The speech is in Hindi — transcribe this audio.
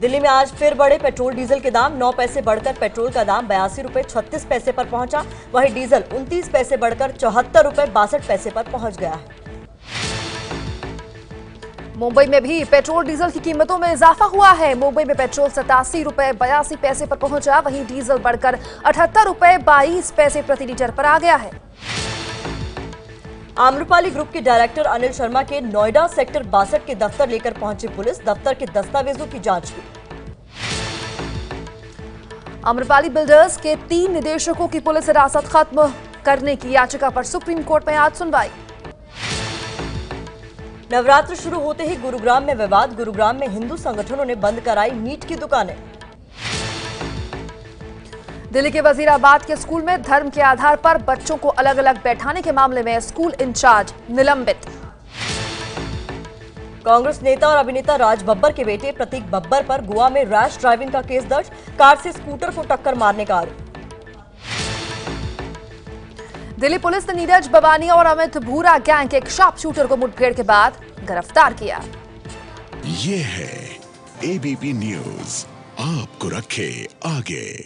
दिल्ली में आज फिर बढ़े पेट्रोल डीजल के दाम। 9 पैसे बढ़कर पेट्रोल का दाम बयासी रुपए छत्तीस पैसे पर पहुँचा। वहीं डीजल 29 पैसे बढ़कर चौहत्तर रुपए बासठ पैसे पर पहुँच गया है। मुंबई में भी पेट्रोल डीजल की कीमतों में इजाफा हुआ है। मुंबई में पेट्रोल सतासी रुपए बयासी पैसे पर पहुँचा। वहीं डीजल बढ़कर अठहत्तर रुपए बाईस पैसे प्रति लीटर पर आ गया है। आम्रपाली ग्रुप के डायरेक्टर अनिल शर्मा के नोएडा सेक्टर बासठ के दफ्तर लेकर पहुँची पुलिस। दफ्तर के दस्तावेजों की जाँच की। अम्रपाली बिल्डर्स के तीन निदेशकों की पुलिस हिरासत खत्म करने की याचिका पर सुप्रीम कोर्ट में आज सुनवाई। नवरात्र शुरू होते ही गुरुग्राम में विवाद। गुरुग्राम में हिंदू संगठनों ने बंद कराई मीट की दुकानें। दिल्ली के वजीराबाद के स्कूल में धर्म के आधार पर बच्चों को अलग अलग बैठाने के मामले में स्कूल इंचार्ज निलंबित। कांग्रेस नेता और अभिनेता राज बब्बर के बेटे प्रतीक बब्बर पर गोवा में रैश ड्राइविंग का केस दर्ज कार से स्कूटर को टक्कर मारने का आरोप। दिल्ली पुलिस ने नीरज बवानी और अमित भूरा गैंग के एक शार्प शूटर को मुठभेड़ के बाद गिरफ़्तार किया। ये है एबीपी न्यूज़ आपको रखे आगे।